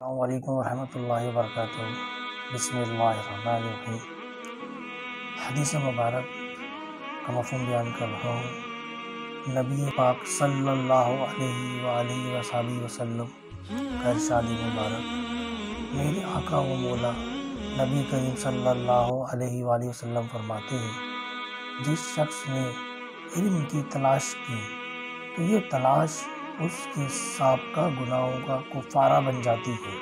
अल्लाम वरहमल वर्क बसमीम हदीस मुबारक का मफहम बयान कर रहा हूँ नबी पाक सल्लल्लाहु अलैहि वसल्लम का मुबारक मेरे आका व मौला नबी करीम सल्लल्लाहु अलैहि वसल्लम फरमाते हैं जिस शख्स ने इल्म की तलाश की तो ये तलाश उसके सबका गुनाहों का कुफारा बन जाती है।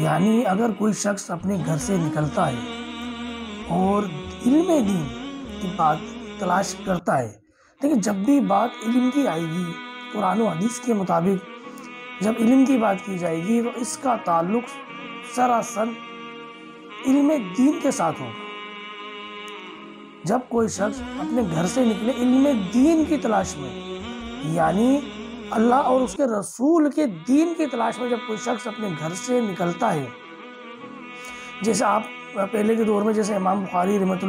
यानी अगर कोई शख्स अपने घर से निकलता है और इल्म दीन की बात तलाश करता है, लेकिन जब भी बात इल्म की आएगी, कुरान हदीस के मुताबिक जब इल्म की बात की जाएगी तो इसका ताल्लुक सरासर इल्म दीन के साथ होगा। जब कोई शख्स अपने घर से निकले इल्म दीन की तलाश में, यानी अल्लाह और उसके रसूल के दीन की तलाश में जब कोई शख्स अपने घर से निकलता है, जैसे आप पहले के दौर में जैसे इमाम बुखारी रहमत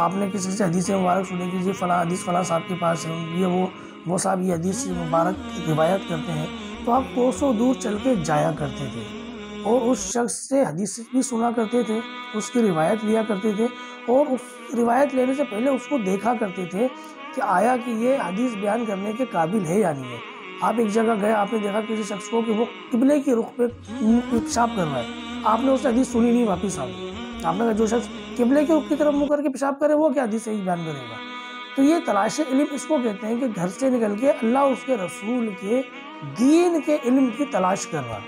आपने किसी से हदीस मुबारक सुनी कि जी फ़लाँ हदीस फ़लाँ साहब के पास है ये वो वो साहब ये हदीस मुबारक रिवायत करते हैं तो आप कोसों दूर चल के जाया करते थे और उस शख्स से हदीस भी सुना करते थे, उसकी रिवायत लिया करते थे और उस रिवायत लेने से पहले उसको देखा करते थे कि आया कि ये हदीस बयान करने के काबिल है या नहीं है। आप एक जगह गए, आपने देखा किसी शख्स को कि वो किबले की रुख पे पेशाब कर रहा है। आपने उससे हदीस सुनी नहीं वापिस आ गई आपने कहा, जो शख्स किबले की रुख की तरफ़ मुँह करके पेशाब करे, वो क्या हदीस सही बयान करेगा? तो ये तलाश इल्म, इसको कहते हैं कि घर से निकल के अल्लाह उसके रसूल के दीन के इल्म की तलाश कर रहा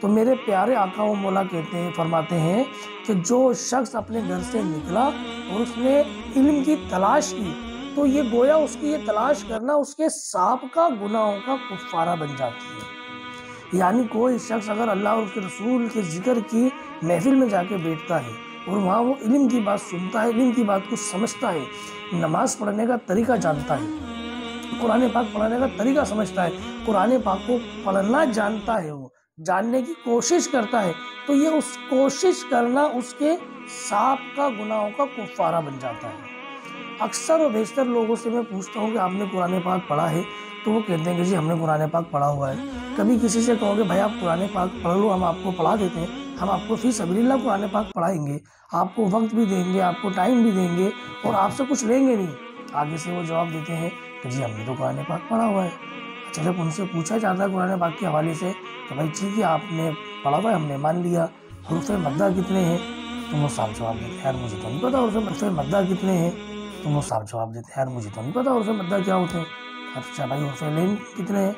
तो मेरे प्यारे आका व मौला कहते हैं, फरमाते हैं कि जो शख्स अपने घर से निकला और उसने इल्म की तलाश की तो ये गोया उसकी ये तलाश करना उसके सांप का, गुनाहों का कुफारा बन जाती है। यानी कोई शख्स अगर अल्लाह और उसके रसूल के ज़िक्र की महफिल में जाके बैठता है और वहाँ वो इल्म की बात सुनता है, इल्म की बात को समझता है, नमाज़ पढ़ने का तरीका जानता है, कुरान पाक पढ़ने का तरीका समझता है, कुरान पाक को पढ़ना जानता है वो, जानने की कोशिश करता है तो ये उस कोशिश करना उसके सांप का, गुनाहों का कुफारा बन जाता है। अक्सर और बेशतर लोगों से मैं पूछता हूँ कि आपने कुरान पाक पढ़ा है? तो वो कहते हैं कि जी, हमने कुरान पाक पढ़ा हुआ है। कभी किसी से कहोगे भाई, आप कुरान पाक पढ़ लो, हम आपको पढ़ा देते हैं। हम आपको फ़ीस अबरीला कुरान पाक पढ़ाएँगे। आपको वक्त भी देंगे, आपको टाइम भी देंगे और आपसे कुछ लेंगे नहीं। आगे से वो जवाब देते हैं कि, जी, हमने तो कुरान पाक पढ़ा हुआ है। अच्छा जब उनसे पूछा जाता है कुरान पाक के हवाले से तो भाई, ठीक है, आपने पढ़ा हुआ है, हमने मान लिया। हरूफ मद्दा कितने हैं? तो वो साफ़ जवाब देते हैं, यार, मुझे तो नहीं पता हरूफ मद्दा कितने हैं। तो वो साफ़ जवाब देते हैं। यार, मुझे तो नहीं पता उर्फ़ मद्दा क्या होते हैं। अच्छा भाई उर्फ़ लेन कितने हैं?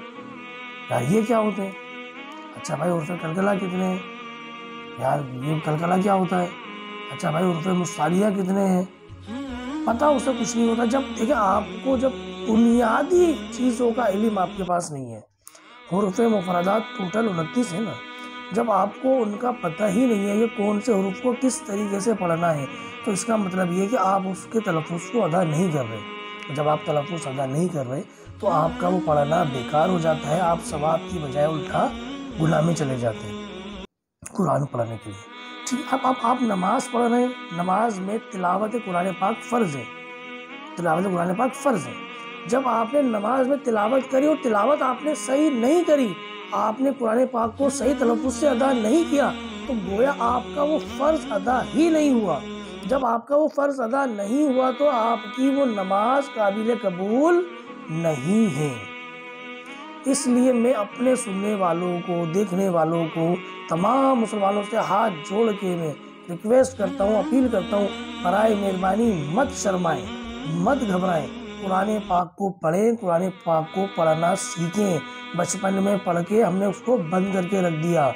यार, ये क्या होते हैं? अच्छा भाई उर्फ़ कलकला कितने हैं? यार, ये कलकला क्या होता है? अच्छा भाई उर्फ़ मुस्तालिया कितने हैं? पता उसे कुछ नहीं होता। जब देखिए, आपको जब बुनियादी चीज़ों का इलम आपके पास नहीं है हरूफ मुफरदात टोटल उनतीस है ना। जब आपको उनका पता ही नहीं है कि कौन से हरूफ को किस तरीके से पढ़ना है तो इसका मतलब ये कि आप उसके तलफ़ को अदा नहीं कर रहे। जब आप तलफ़ अदा नहीं कर रहे तो आपका वो पढ़ना बेकार हो जाता है आप सवाब की बजाय उल्टा गुलामी चले जाते हैं कुरान पढ़ने के लिए। ठीक अब आप, आप नमाज़ पढ़ रहे हैं नमाज़ में तिलावत कुरान पाक फ़र्ज़ है। तिलावत कुरान पाक फ़र्ज़ है। जब आपने नमाज़ में तिलावत करी और तिलावत आपने सही नहीं करी आपने कुरान पाक को सही तलफ़ से अदा नहीं किया तो गोया आपका वो फ़र्ज़ अदा ही नहीं हुआ। जब आपका वो फ़र्ज़ अदा नहीं हुआ तो आपकी वो नमाज़ काबिल कबूल नहीं है। इसलिए मैं अपने सुनने वालों को, देखने वालों को, तमाम मुसलमानों से हाथ जोड़ के मैं रिक्वेस्ट करता हूँ, अपील करता हूँ बरए मेहरबानी मत शर्माएँ, मत घबराएँ। कुरान पाक को पढ़ें कुरान पाक को पढ़ना सीखें। बचपन में पढ़ के हमने उसको बंद करके रख दिया।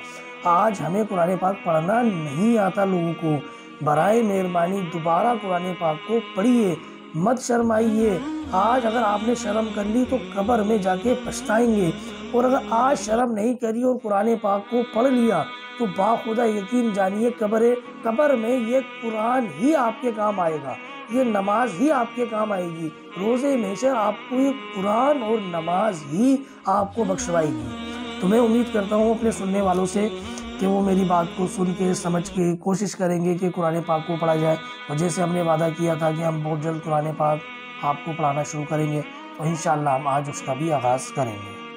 आज हमें कुरान पाक पढ़ना नहीं आता लोगों को। बरए मेहरबानी, दोबारा कुरान पाक को पढ़िए, मत शर्माइए। आज अगर आपने शर्म कर ली तो कब्र में जाके पछताएँगे। और अगर आज शर्म नहीं करी और कुरान पाक को पढ़ लिया तो बाखुदा यकीन जानिए कब्र कब्र में ये कुरान ही आपके काम आएगा। ये नमाज़ ही आपके काम आएगी। रोज़े हमेशा आपको ये कुरान और नमाज़ ही आपको बख्शवाएगी। तो मैं उम्मीद करता हूँ अपने सुनने वालों से कि वो मेरी बात को सुन के, समझ के, कोशिश करेंगे कि कुरान पाक को पढ़ा जाए। और जैसे हमने वादा किया था कि हम बहुत जल्द कुरान पाक आपको पढ़ाना शुरू करेंगे। तो इन हम आज उसका भी आगाज़ करेंगे।